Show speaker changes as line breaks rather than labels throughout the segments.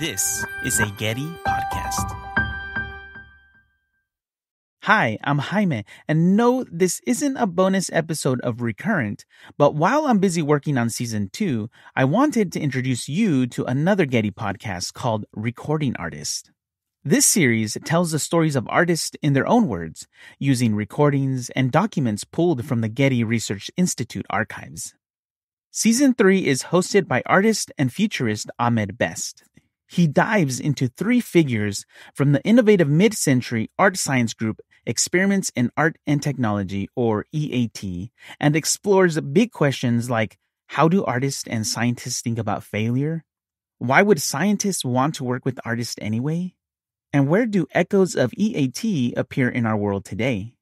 This is a Getty podcast. Hi, I'm Jaime, and no, this isn't a bonus episode of Recurrent, but while I'm busy working on season two, I wanted to introduce you to another Getty podcast called Recording Artist. This series tells the stories of artists in their own words, using recordings and documents pulled from the Getty Research Institute archives. Season 3 is hosted by artist and futurist Ahmed Best. He dives into three figures from the innovative mid century art science group Experiments in Art and Technology, or EAT, and explores big questions like how do artists and scientists think about failure? Why would scientists want to work with artists anyway? And where do echoes of EAT appear in our world today?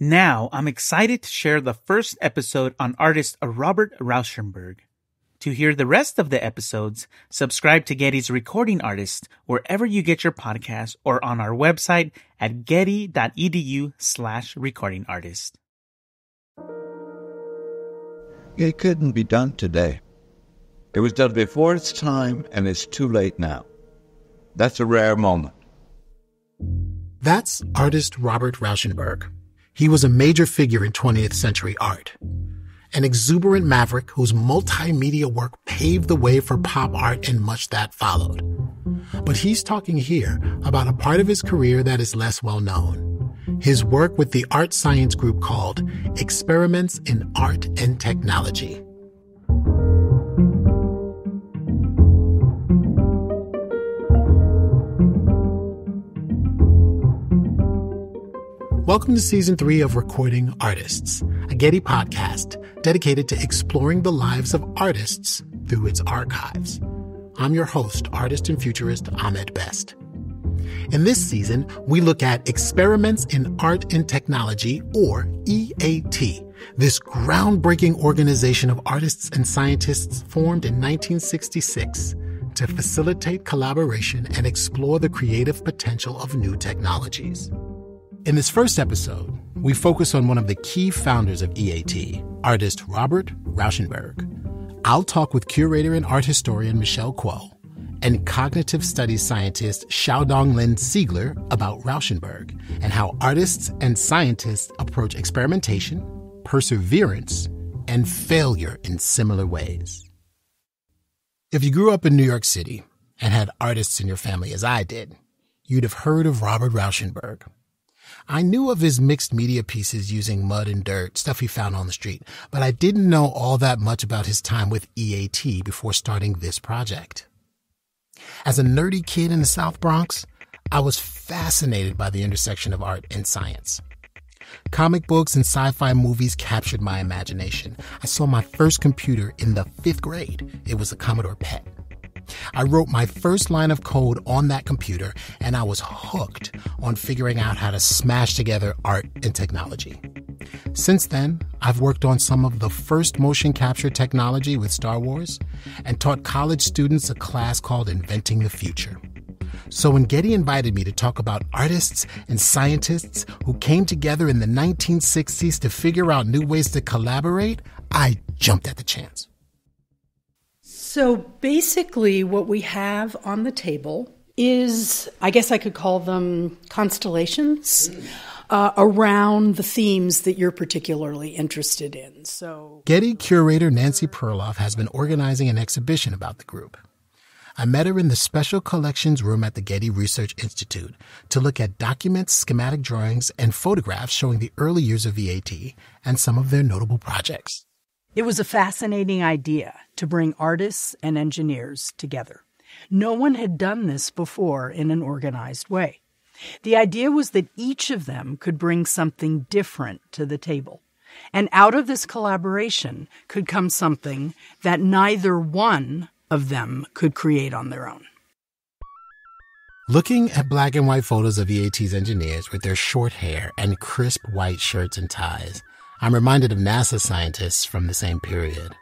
Now, I'm excited to share the first episode on artist Robert Rauschenberg. To hear the rest of the episodes, subscribe to Getty's Recording Artist wherever you get your podcasts or on our website at getty.edu slash recording artist.
It couldn't be done today. It was done before its time and it's too late now. That's a rare moment.
That's artist Robert Rauschenberg. He was a major figure in 20th century art an exuberant maverick whose multimedia work paved the way for pop art and much that followed. But he's talking here about a part of his career that is less well known his work with the art science group called Experiments in Art and Technology. Welcome to season three of Recording Artists, a Getty podcast dedicated to exploring the lives of artists through its archives. I'm your host, artist and futurist Ahmed Best. In this season, we look at Experiments in Art and Technology, or EAT, this groundbreaking organization of artists and scientists formed in 1966 to facilitate collaboration and explore the creative potential of new technologies. In this first episode, we focus on one of the key founders of EAT, artist Robert Rauschenberg. I'll talk with curator and art historian Michelle Kuo and cognitive studies scientist Xiaodong Lin Siegler about Rauschenberg and how artists and scientists approach experimentation, perseverance, and failure in similar ways. If you grew up in New York City and had artists in your family as I did, you'd have heard of Robert Rauschenberg. I knew of his mixed media pieces using mud and dirt, stuff he found on the street, but I didn't know all that much about his time with EAT before starting this project. As a nerdy kid in the South Bronx, I was fascinated by the intersection of art and science. Comic books and sci-fi movies captured my imagination. I saw my first computer in the fifth grade. It was a Commodore PET. I wrote my first line of code on that computer, and I was hooked on figuring out how to smash together art and technology. Since then, I've worked on some of the first motion capture technology with Star Wars and taught college students a class called Inventing the Future. So when Getty invited me to talk about artists and scientists who came together in the 1960s to figure out new ways to collaborate, I jumped at the chance.
So basically, what we have on the table is, I guess I could call them constellations. Uh, around the themes that you're particularly interested in. So,
Getty curator Nancy Perloff has been organizing an exhibition about the group. I met her in the special collections room at the Getty Research Institute to look at documents, schematic drawings, and photographs showing the early years of EAT and some of their notable projects.
It was a fascinating idea to bring artists and engineers together. No one had done this before in an organized way. The idea was that each of them could bring something different to the table. And out of this collaboration could come something that neither one of them could create on their own.
Looking at black and white photos of EAT's engineers with their short hair and crisp white shirts and ties, I'm reminded of NASA scientists from the same period.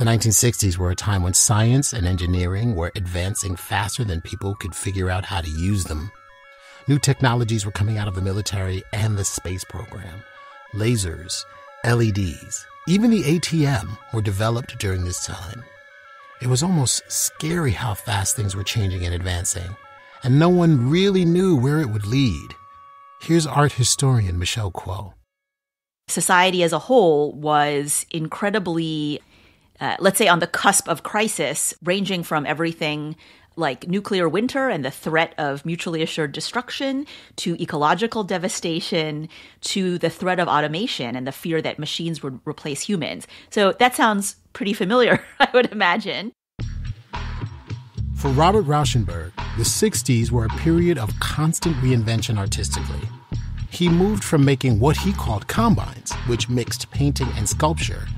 The 1960s were a time when science and engineering were advancing faster than people could figure out how to use them. New technologies were coming out of the military and the space program. Lasers, LEDs, even the ATM were developed during this time. It was almost scary how fast things were changing and advancing, and no one really knew where it would lead. Here's art historian Michelle Kuo.
Society as a whole was incredibly, uh, let's say, on the cusp of crisis, ranging from everything like nuclear winter and the threat of mutually assured destruction to ecological devastation to the threat of automation and the fear that machines would replace humans. So that sounds pretty familiar, I would imagine.
For Robert Rauschenberg, the 60s were a period of constant reinvention artistically. He moved from making what he called combines, which mixed painting and sculpture,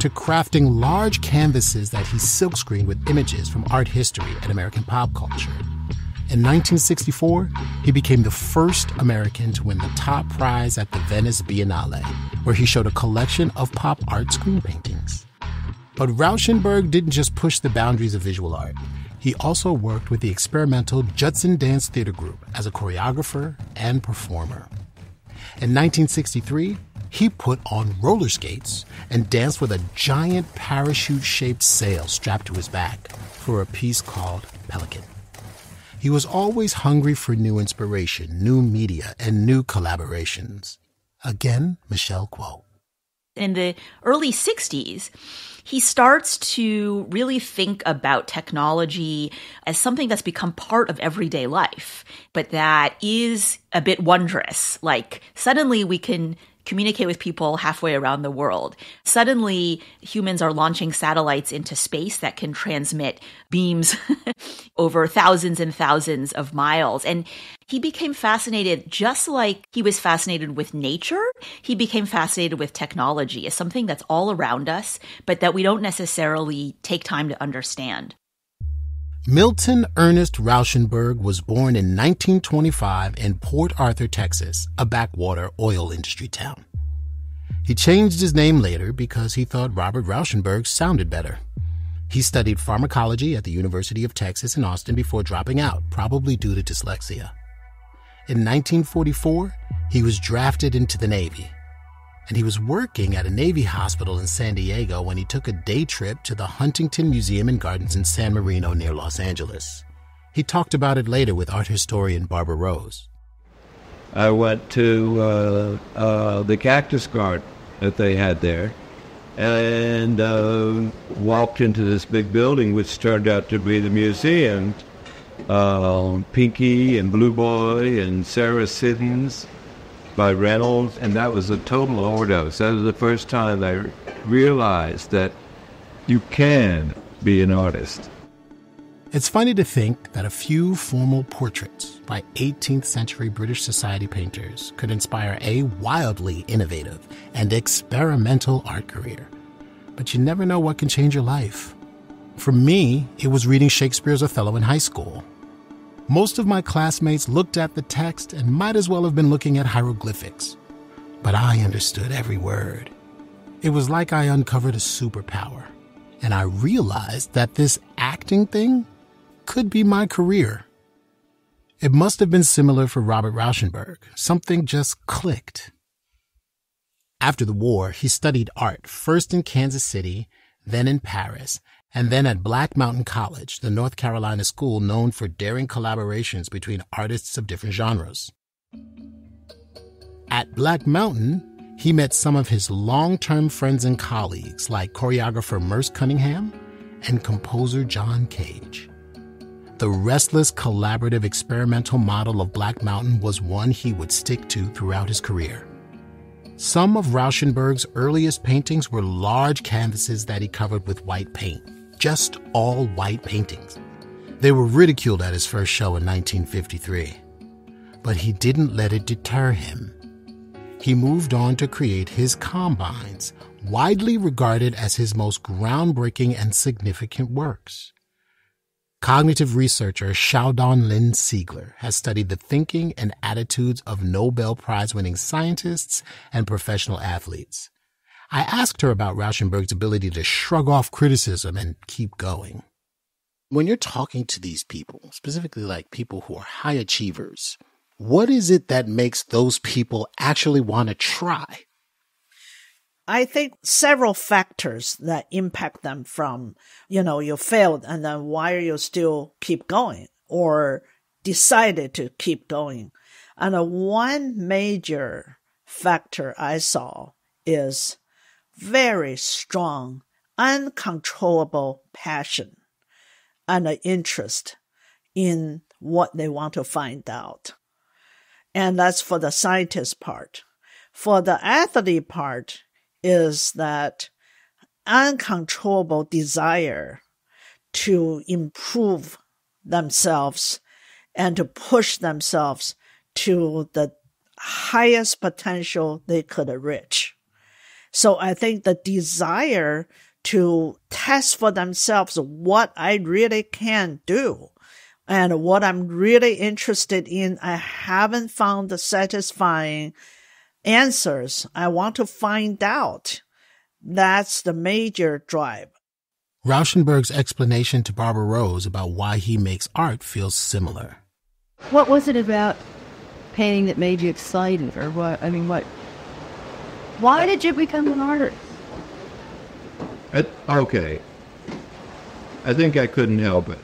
to crafting large canvases that he silkscreened with images from art history and American pop culture. In 1964, he became the first American to win the top prize at the Venice Biennale, where he showed a collection of pop art screen paintings. But Rauschenberg didn't just push the boundaries of visual art. He also worked with the experimental Judson Dance Theater Group as a choreographer and performer. In 1963, he put on roller skates and danced with a giant parachute shaped sail strapped to his back for a piece called Pelican. He was always hungry for new inspiration, new media, and new collaborations. Again, Michelle Kuo.
In the early 60s, he starts to really think about technology as something that's become part of everyday life, but that is a bit wondrous. Like suddenly we can communicate with people halfway around the world. Suddenly, humans are launching satellites into space that can transmit beams over thousands and thousands of miles. And he became fascinated, just like he was fascinated with nature, he became fascinated with technology as something that's all around us, but that we don't necessarily take time to understand.
Milton Ernest Rauschenberg was born in 1925 in Port Arthur, Texas, a backwater oil industry town. He changed his name later because he thought Robert Rauschenberg sounded better. He studied pharmacology at the University of Texas in Austin before dropping out, probably due to dyslexia. In 1944, he was drafted into the Navy and he was working at a Navy hospital in San Diego when he took a day trip to the Huntington Museum and Gardens in San Marino near Los Angeles. He talked about it later with art historian Barbara Rose.
I went to uh, uh, the cactus garden that they had there and uh, walked into this big building, which turned out to be the museum. Uh, Pinkie and Blue Boy and Sarah Siddons by Reynolds, and that was a total overdose. That was the first time I realized that you can be an artist.
It's funny to think that a few formal portraits by 18th century British society painters could inspire a wildly innovative and experimental art career. But you never know what can change your life. For me, it was reading Shakespeare's Othello in high school most of my classmates looked at the text and might as well have been looking at hieroglyphics. But I understood every word. It was like I uncovered a superpower, and I realized that this acting thing could be my career. It must have been similar for Robert Rauschenberg. Something just clicked. After the war, he studied art, first in Kansas City, then in Paris, and then at Black Mountain College, the North Carolina school known for daring collaborations between artists of different genres. At Black Mountain, he met some of his long term friends and colleagues like choreographer Merce Cunningham and composer John Cage. The restless, collaborative, experimental model of Black Mountain was one he would stick to throughout his career. Some of Rauschenberg's earliest paintings were large canvases that he covered with white paint just all white paintings. They were ridiculed at his first show in 1953. But he didn't let it deter him. He moved on to create his Combines, widely regarded as his most groundbreaking and significant works. Cognitive researcher Xiaodong Lin Siegler has studied the thinking and attitudes of Nobel Prize winning scientists and professional athletes. I asked her about Rauschenberg's ability to shrug off criticism and keep going. When you're talking to these people, specifically like people who are high achievers, what is it that makes those people actually want to try?
I think several factors that impact them from, you know, you failed and then why are you still keep going or decided to keep going? And uh, one major factor I saw is very strong, uncontrollable passion and an interest in what they want to find out. And that's for the scientist part. For the athlete part is that uncontrollable desire to improve themselves and to push themselves to the highest potential they could reach. So I think the desire to test for themselves what I really can do and what I'm really interested in, I haven't found the satisfying answers. I want to find out. That's the major drive.
Rauschenberg's explanation to Barbara Rose about why he makes art feels similar.
What was it about painting that made you excited, or what? I mean, what? Why did you become an artist?
It, okay. I think I couldn't help it.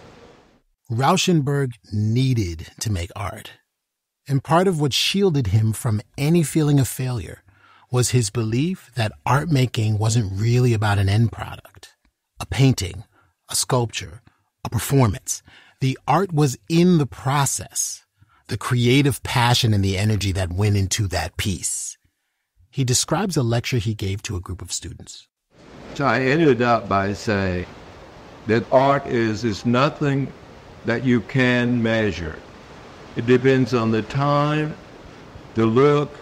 Rauschenberg needed to make art. And part of what shielded him from any feeling of failure was his belief that art making wasn't really about an end product, a painting, a sculpture, a performance. The art was in the process, the creative passion and the energy that went into that piece. He describes a lecture he gave to a group of students.
So I ended up by saying that art is, is nothing that you can measure. It depends on the time, the look,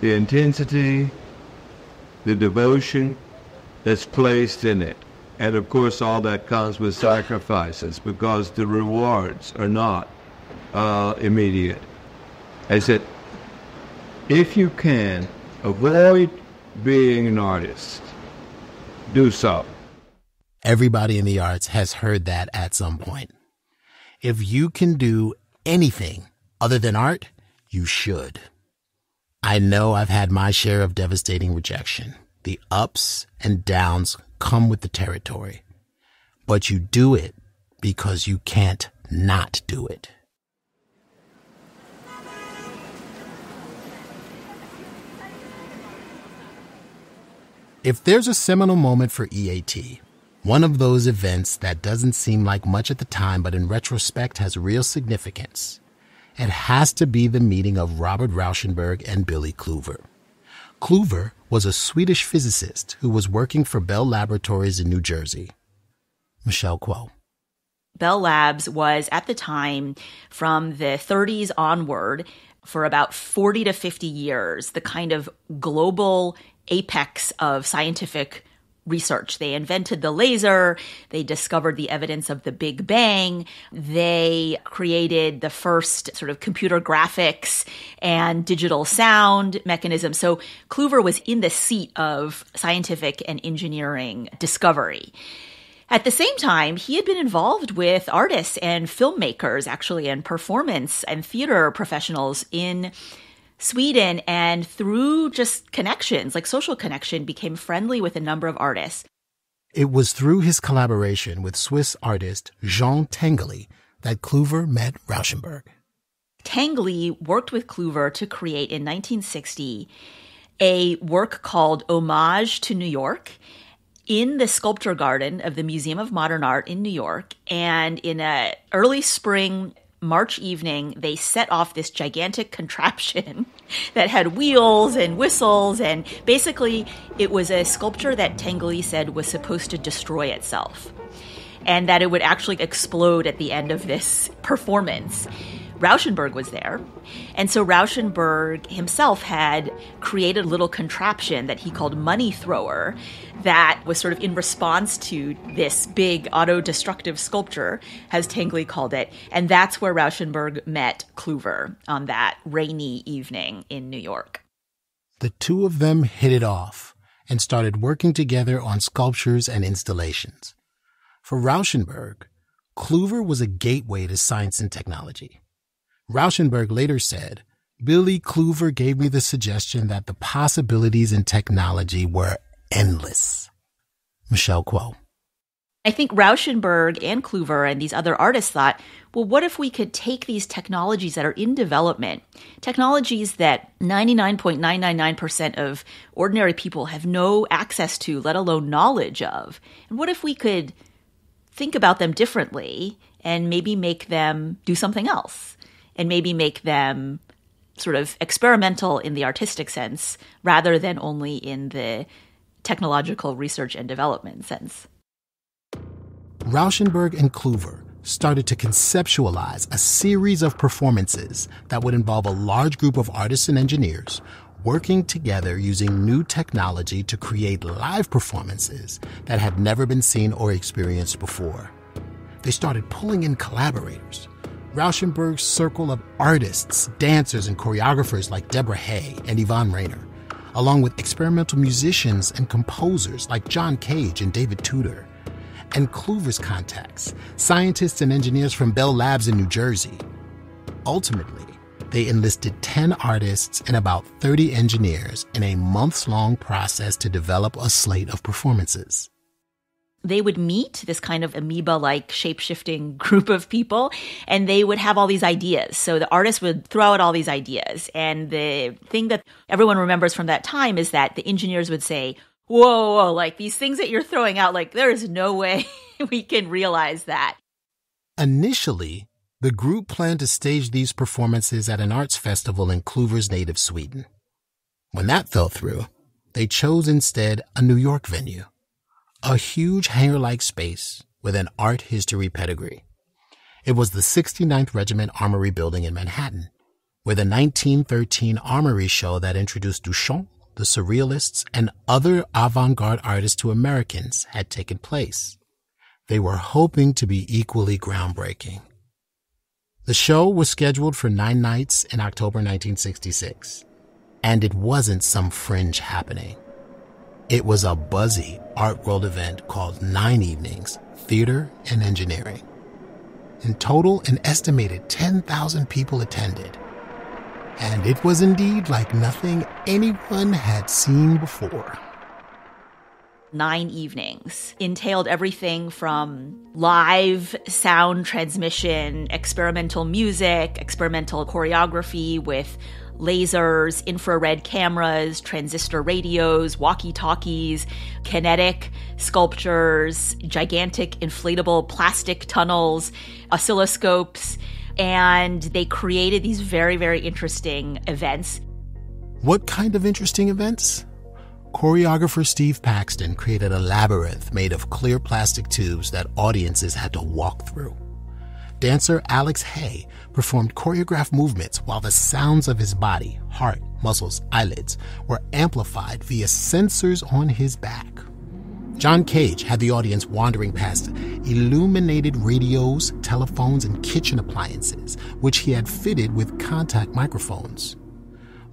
the intensity, the devotion that's placed in it. And of course, all that comes with sacrifices because the rewards are not uh, immediate. I said, if you can avoid being an artist, do so.
Everybody in the arts has heard that at some point. If you can do anything other than art, you should. I know I've had my share of devastating rejection. The ups and downs come with the territory. But you do it because you can't not do it. If there's a seminal moment for EAT, one of those events that doesn't seem like much at the time, but in retrospect has real significance. It has to be the meeting of Robert Rauschenberg and Billy Kluver. Kluver was a Swedish physicist who was working for Bell Laboratories in New Jersey. Michelle Kuo.
Bell Labs was at the time from the 30s onward for about 40 to 50 years the kind of global apex of scientific research. They invented the laser. They discovered the evidence of the Big Bang. They created the first sort of computer graphics and digital sound mechanism. So Kluver was in the seat of scientific and engineering discovery. At the same time, he had been involved with artists and filmmakers, actually, and performance and theater professionals in Sweden and through just connections, like social connection, became friendly with a number of artists.
It was through his collaboration with Swiss artist Jean Tinguely that Kluver met Rauschenberg.
Tinguely worked with Kluver to create in 1960 a work called Homage to New York in the sculpture garden of the Museum of Modern Art in New York. And in a early spring March evening, they set off this gigantic contraption that had wheels and whistles, and basically, it was a sculpture that Tinguely said was supposed to destroy itself, and that it would actually explode at the end of this performance. Rauschenberg was there. And so Rauschenberg himself had created a little contraption that he called Money Thrower that was sort of in response to this big auto destructive sculpture, as Tinguely called it. And that's where Rauschenberg met Kluver on that rainy evening in New York.
The two of them hit it off and started working together on sculptures and installations. For Rauschenberg, Kluver was a gateway to science and technology. Rauschenberg later said, Billy Kluver gave me the suggestion that the possibilities in technology were endless. Michelle Kuo.
I think Rauschenberg and Kluver and these other artists thought, well, what if we could take these technologies that are in development, technologies that 99.999% of ordinary people have no access to, let alone knowledge of, and what if we could think about them differently and maybe make them do something else and maybe make them sort of experimental in the artistic sense rather than only in the technological research and development sense?
Rauschenberg and Kluver started to conceptualize a series of performances that would involve a large group of artists and engineers working together using new technology to create live performances that had never been seen or experienced before. They started pulling in collaborators. Rauschenberg's circle of artists, dancers, and choreographers like Deborah Hay and Yvonne Rainer, along with experimental musicians and composers like John Cage and David Tudor and Kluver's contacts, scientists and engineers from Bell Labs in New Jersey. Ultimately, they enlisted 10 artists and about 30 engineers in a months long process to develop a slate of performances.
They would meet this kind of amoeba like shape shifting group of people and they would have all these ideas. So the artist would throw out all these ideas. And the thing that everyone remembers from that time is that the engineers would say, whoa, whoa, like these things that you're throwing out, like there is no way we can realize that.
Initially, the group planned to stage these performances at an arts festival in Kluver's native Sweden. When that fell through, they chose instead a New York venue, a huge hangar like space with an art history pedigree. It was the 69th Regiment Armory Building in Manhattan, where the 1913 Armory show that introduced Duchamp the Surrealists, and other avant garde artists to Americans had taken place. They were hoping to be equally groundbreaking. The show was scheduled for nine nights in October 1966, and it wasn't some fringe happening. It was a buzzy art world event called Nine Evenings Theater and Engineering. In total, an estimated 10,000 people attended and it was indeed like nothing anyone had seen before.
Nine evenings entailed everything from live sound transmission, experimental music, experimental choreography with lasers, infrared cameras, transistor radios, walkie talkies, kinetic sculptures, gigantic inflatable plastic tunnels, oscilloscopes and they created these very, very interesting events.
What kind of interesting events? Choreographer Steve Paxton created a labyrinth made of clear plastic tubes that audiences had to walk through. Dancer Alex Hay performed choreographed movements while the sounds of his body, heart, muscles, eyelids were amplified via sensors on his back. John Cage had the audience wandering past illuminated radios, telephones, and kitchen appliances, which he had fitted with contact microphones.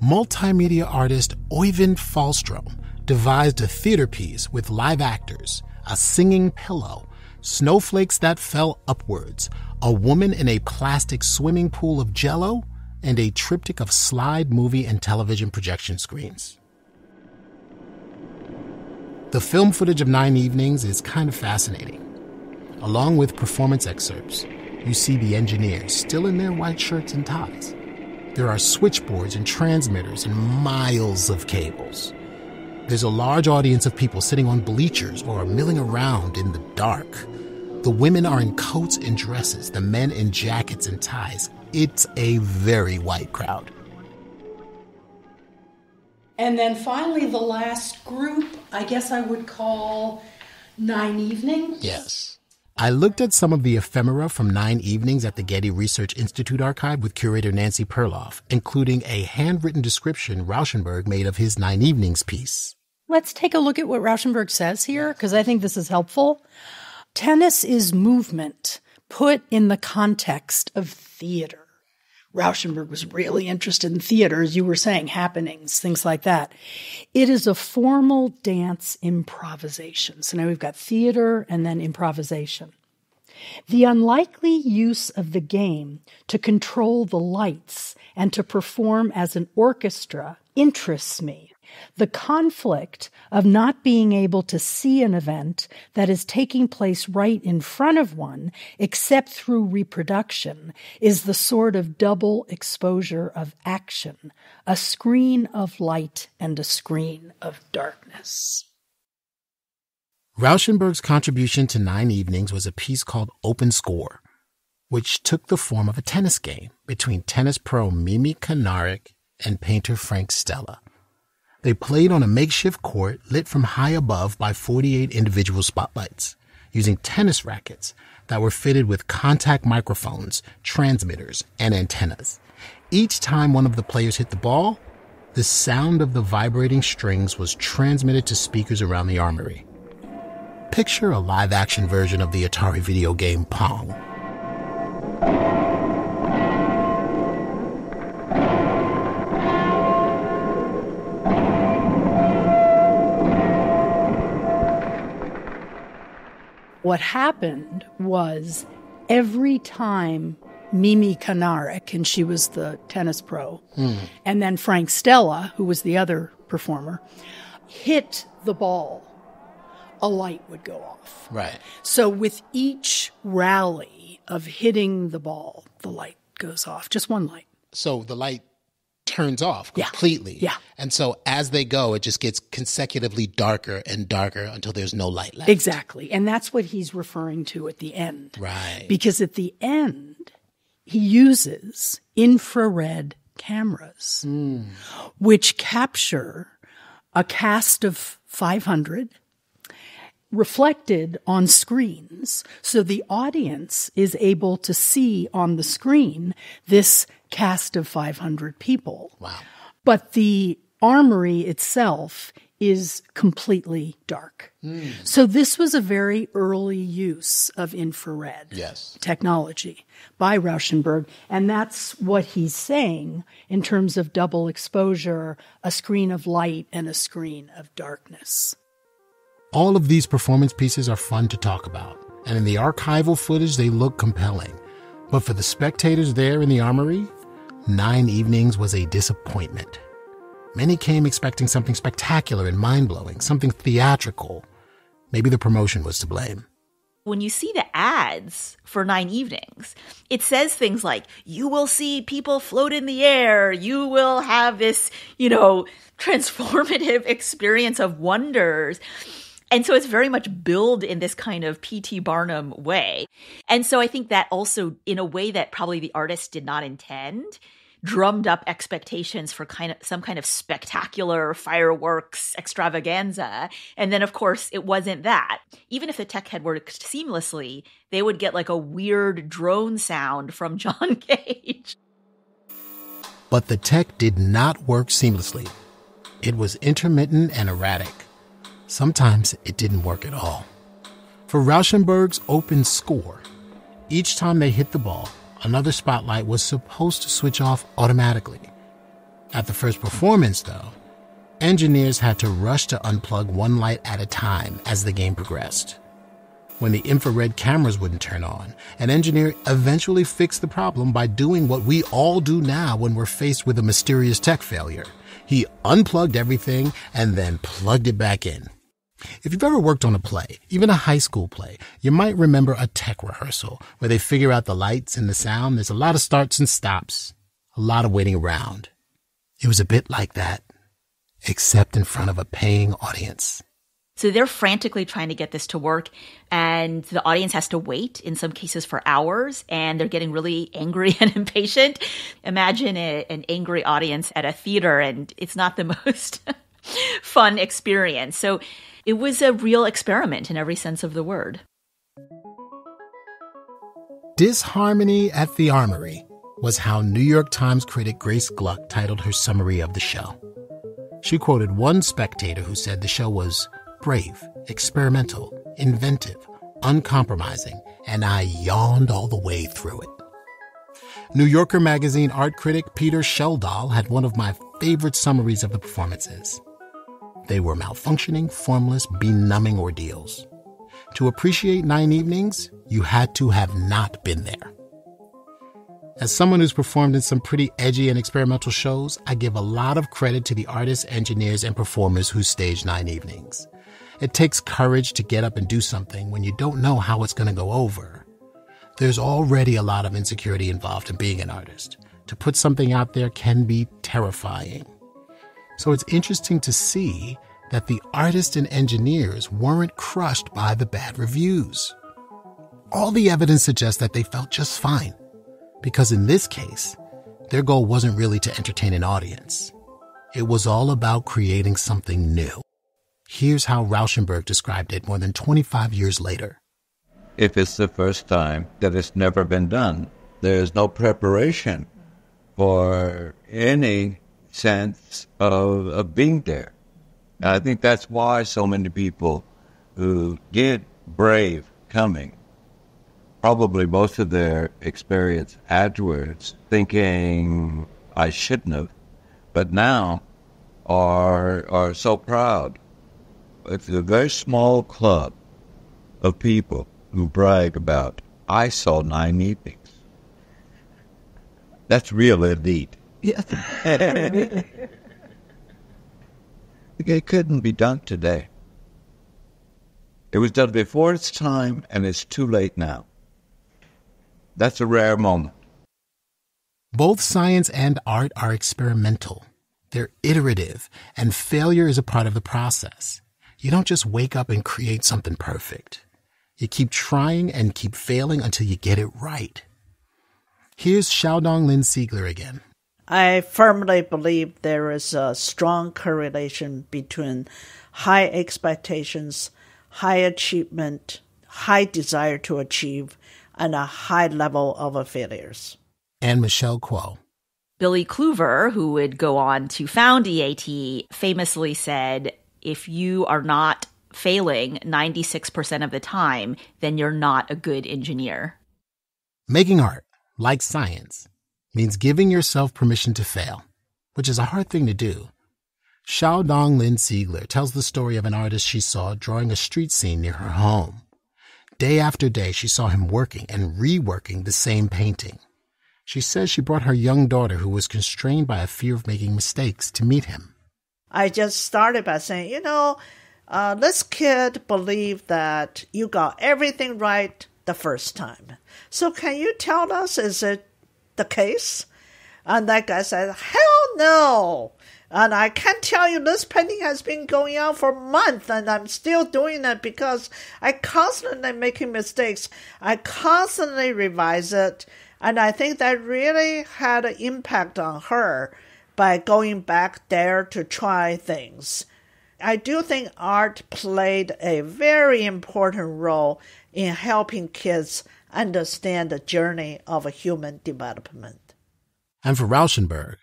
Multimedia artist Oyvind Fahlstrom devised a theater piece with live actors, a singing pillow, snowflakes that fell upwards, a woman in a plastic swimming pool of jello, and a triptych of slide movie and television projection screens. The film footage of Nine Evenings is kind of fascinating. Along with performance excerpts, you see the engineers still in their white shirts and ties. There are switchboards and transmitters and miles of cables. There's a large audience of people sitting on bleachers or milling around in the dark. The women are in coats and dresses, the men in jackets and ties. It's a very white crowd.
And then finally, the last group, I guess I would call Nine Evenings.
Yes. I looked at some of the ephemera from Nine Evenings at the Getty Research Institute archive with curator Nancy Perloff, including a handwritten description Rauschenberg made of his Nine Evenings piece.
Let's take a look at what Rauschenberg says here, because I think this is helpful. Tennis is movement put in the context of theater. Rauschenberg was really interested in theater, as you were saying, happenings, things like that. It is a formal dance improvisation. So now we've got theater and then improvisation. The unlikely use of the game to control the lights and to perform as an orchestra interests me. The conflict of not being able to see an event that is taking place right in front of one, except through reproduction, is the sort of double exposure of action, a screen of light and a screen of darkness.
Rauschenberg's contribution to Nine Evenings was a piece called Open Score, which took the form of a tennis game between tennis pro Mimi Kanarek and painter Frank Stella. They played on a makeshift court lit from high above by 48 individual spotlights, using tennis rackets that were fitted with contact microphones, transmitters, and antennas. Each time one of the players hit the ball, the sound of the vibrating strings was transmitted to speakers around the armory. Picture a live action version of the Atari video game Pong.
What happened was every time Mimi Kanarek, and she was the tennis pro, hmm. and then Frank Stella, who was the other performer, hit the ball, a light would go off.
Right.
So with each rally of hitting the ball, the light goes off, just one light.
So the light turns off completely.
Yeah.
And so as they go, it just gets consecutively darker and darker until there's no light left.
Exactly. And that's what he's referring to at the end.
Right.
Because at the end, he uses infrared cameras, hmm. which capture a cast of 500 reflected on screens. So the audience is able to see on the screen this cast of 500 people.
Wow.
But the armory itself is completely dark. Hmm. So this was a very early use of infrared
Yes.
technology by Rauschenberg. And that's what he's saying in terms of double exposure, a screen of light and a screen of darkness.
All of these performance pieces are fun to talk about, and in the archival footage, they look compelling. But for the spectators there in the armory, Nine Evenings was a disappointment. Many came expecting something spectacular and mind blowing, something theatrical. Maybe the promotion was to blame.
when you see the ads for Nine Evenings, it says things like, you will see people float in the air, you will have this, you know, transformative experience of wonders. And so it's very much billed in this kind of P.T. Barnum way. And so I think that also, in a way that probably the artist did not intend, drummed up expectations for kind of some kind of spectacular fireworks extravaganza. And then, of course, it wasn't that. Even if the tech had worked seamlessly, they would get like a weird drone sound from John Cage.
But the tech did not work seamlessly. It was intermittent and erratic. Sometimes it didn't work at all. For Rauschenberg's open score, each time they hit the ball, another spotlight was supposed to switch off automatically. At the first performance, though, engineers had to rush to unplug one light at a time as the game progressed. When the infrared cameras wouldn't turn on, an engineer eventually fixed the problem by doing what we all do now when we're faced with a mysterious tech failure. He unplugged everything and then plugged it back in. If you've ever worked on a play, even a high school play, you might remember a tech rehearsal where they figure out the lights and the sound. There's a lot of starts and stops, a lot of waiting around. It was a bit like that, except in front of a paying audience.
So they're frantically trying to get this to work, and the audience has to wait in some cases for hours, and they're getting really angry and impatient. Imagine a, an angry audience at a theater, and it's not the most fun experience. So it was a real experiment in every sense of the word.
Disharmony at the Armory was how New York Times critic Grace Gluck titled her summary of the show. She quoted one spectator who said the show was brave, experimental, inventive, uncompromising, and I yawned all the way through it. New Yorker magazine art critic Peter Schjeldahl had one of my favorite summaries of the performances. They were malfunctioning, formless, benumbing ordeals. To appreciate Nine Evenings, you had to have not been there. As someone who's performed in some pretty edgy and experimental shows, I give a lot of credit to the artists, engineers, and performers who stage Nine Evenings. It takes courage to get up and do something when you don't know how it's going to go over. There's already a lot of insecurity involved in being an artist. To put something out there can be terrifying. So it's interesting to see that the artists and engineers weren't crushed by the bad reviews. All the evidence suggests that they felt just fine because in this case, their goal wasn't really to entertain an audience. It was all about creating something new. Here's how Rauschenberg described it more than 25 years later.
If it's the first time that it's never been done, there's no preparation for any sense of, of being there. And I think that's why so many people who get brave coming probably most of their experience afterwards thinking I shouldn't have, but now are are so proud. It's a very small club of people who brag about I saw nine evenings. That's real elite. Yes. it couldn't be done today. It was done before its time, and it's too late now. That's a rare moment.
Both science and art are experimental. They're iterative, and failure is a part of the process. You don't just wake up and create something perfect. You keep trying and keep failing until you get it right. Here's Xiaodong Lin Siegler again.
I firmly believe there is a strong correlation between high expectations, high achievement, high desire to achieve, and a high level of failures.
And Michelle Kuo.
Billy Kluver, who would go on to found EAT, famously said, if you are not failing 96% of the time, then you're not a good engineer.
Making art, like science, means giving yourself permission to fail, which is a hard thing to do. Xiaodong Lin Siegler tells the story of an artist she saw drawing a street scene near her home. Day after day, she saw him working and reworking the same painting. She says she brought her young daughter, who was constrained by a fear of making mistakes, to meet him.
I just started by saying, you know, uh, this kid believed that you got everything right the first time. So can you tell us, is it the case? And that guy said, hell no. And I can't tell you this painting has been going on for months and I'm still doing it because I constantly making mistakes. I constantly revise it. And I think that really had an impact on her by going back there to try things. I do think art played a very important role in helping kids understand the journey of a human development.
And for Rauschenberg,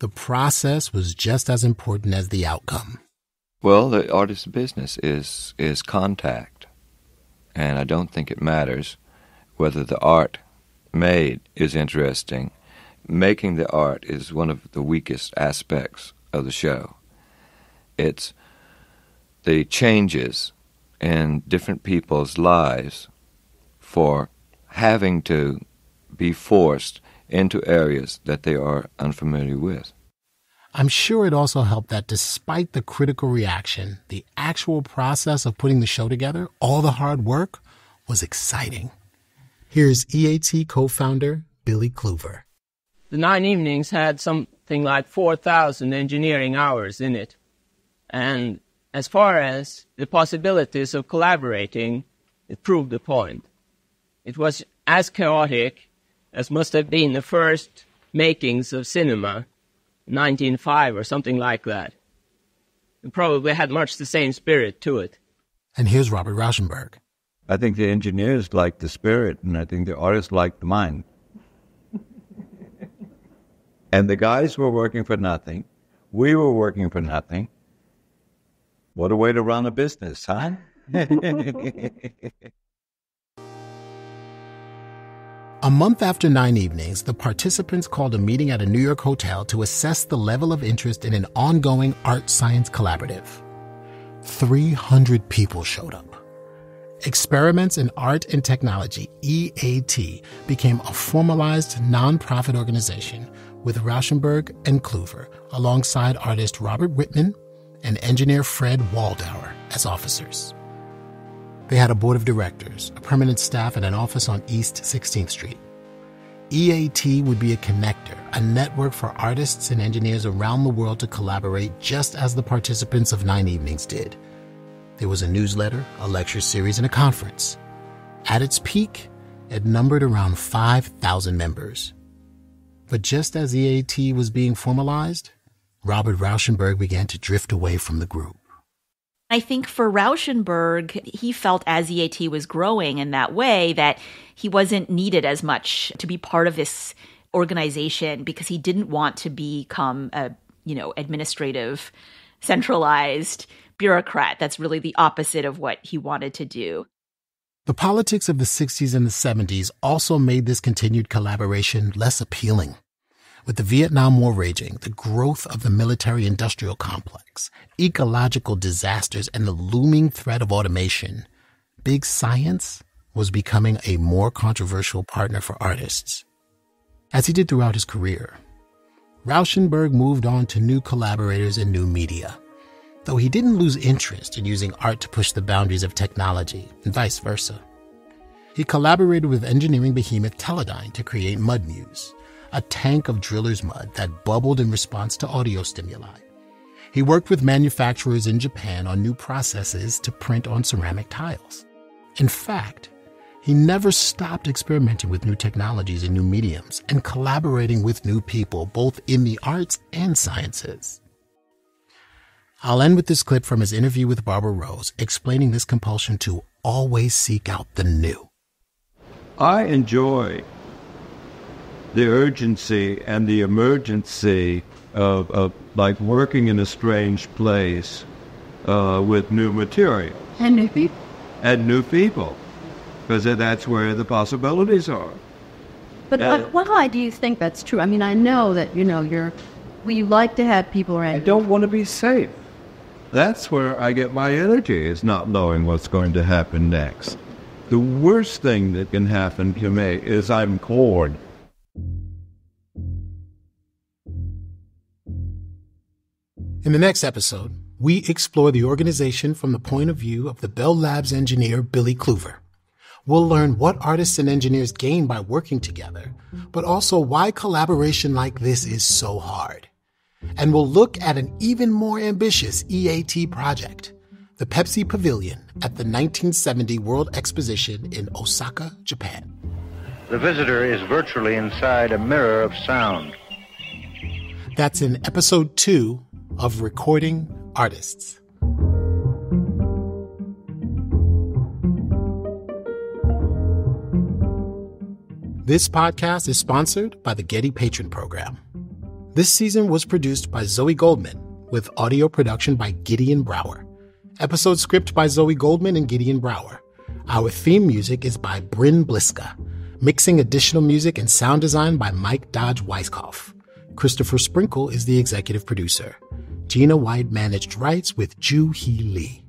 the process was just as important as the outcome.
Well, the artist's business is is contact, and I don't think it matters whether the art made is interesting. Making the art is one of the weakest aspects of the show. It's the changes in different people's lives for having to be forced into areas that they are unfamiliar with.
I'm sure it also helped that despite the critical reaction, the actual process of putting the show together, all the hard work, was exciting. Here's EAT co founder Billy Kluver.
The Nine Evenings had something like 4,000 engineering hours in it. And as far as the possibilities of collaborating, it proved the point. It was as chaotic as must have been the first makings of cinema, 1905 or something like that. It probably had much the same spirit to it.
And here's Robert Rauschenberg.
I think the engineers liked the spirit, and I think the artists liked the mind. and the guys were working for nothing. We were working for nothing. What a way to run a business, huh?
A month after Nine Evenings, the participants called a meeting at a New York hotel to assess the level of interest in an ongoing art science collaborative. 300 people showed up. Experiments in Art and Technology, EAT, became a formalized nonprofit organization with Rauschenberg and Kluver, alongside artist Robert Whitman and engineer Fred Waldhauer as officers. They had a board of directors, a permanent staff, and an office on East 16th Street. EAT would be a connector, a network for artists and engineers around the world to collaborate just as the participants of Nine Evenings did. There was a newsletter, a lecture series, and a conference. At its peak, it numbered around 5,000 members. But just as EAT was being formalized, Robert Rauschenberg began to drift away from the group.
I think for Rauschenberg, he felt as EAT was growing in that way that he wasn't needed as much to be part of this organization because he didn't want to become a, you know, administrative, centralized bureaucrat. That's really the opposite of what he wanted to do.
The politics of the 60s and the 70s also made this continued collaboration less appealing. With the Vietnam War raging, the growth of the military industrial complex, ecological disasters, and the looming threat of automation, big science was becoming a more controversial partner for artists. As he did throughout his career, Rauschenberg moved on to new collaborators and new media, though he didn't lose interest in using art to push the boundaries of technology and vice versa. He collaborated with engineering behemoth Teledyne to create MudMuse, a tank of driller's mud that bubbled in response to audio stimuli. He worked with manufacturers in Japan on new processes to print on ceramic tiles. In fact, he never stopped experimenting with new technologies and new mediums and collaborating with new people, both in the arts and sciences. I'll end with this clip from his interview with Barbara Rose explaining this compulsion to always seek out the new.
I enjoy the urgency and the emergency of, of like working in a strange place uh, with new material
And new people.
and new people, because that's where the possibilities are.
But
Yeah.
uh, why do you think that's true? I mean, I know that, you know, you're, you like to have people around.
I don't want to be safe. That's where I get my energy, is not knowing what's going to happen next. The worst thing that can happen to me is I'm bored.
In the next episode, we explore the organization from the point of view of the Bell Labs engineer Billy Kluver. We'll learn what artists and engineers gain by working together, but also why collaboration like this is so hard. And we'll look at an even more ambitious EAT project, the Pepsi Pavilion at the 1970 World Exposition in Osaka, Japan.
The visitor is virtually inside a mirror of sound.
That's in episode two of Recording Artists. This podcast is sponsored by the Getty Patron Program. This season was produced by Zoe Goldman with audio production by Gideon Brower. Episode script by Zoe Goldman and Gideon Brower. Our theme music is by Bryn Bliska. Mixing additional music and sound design by Mike Dodge Weiskopf. Christopher Sprinkle is the executive producer. Gina White managed rights with Ju Hee Lee.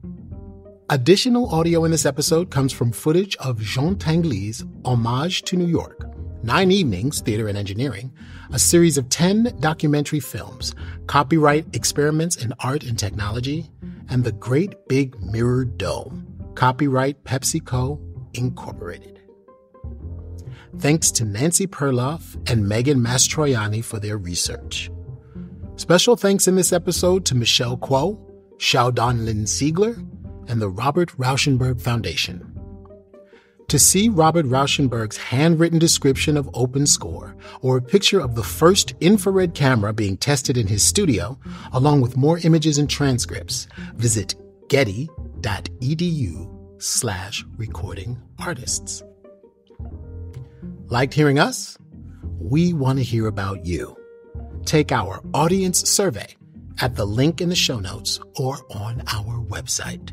Additional audio in this episode comes from footage of Jean Tinguely's Homage to New York, Nine Evenings, Theater and Engineering, a series of 10 documentary films, copyright Experiments in Art and Technology, and The Great Big Mirror Dome, copyright PepsiCo Incorporated. Thanks to Nancy Perloff and Megan Mastroianni for their research. Special thanks in this episode to Michelle Kuo, Xiaodong Lin Siegler, and the Robert Rauschenberg Foundation. To see Robert Rauschenberg's handwritten description of Open Score or a picture of the first infrared camera being tested in his studio, along with more images and transcripts, visit getty.edu slash recording artists. Liked hearing us? We want to hear about you. Take our audience survey at the link in the show notes or on our website.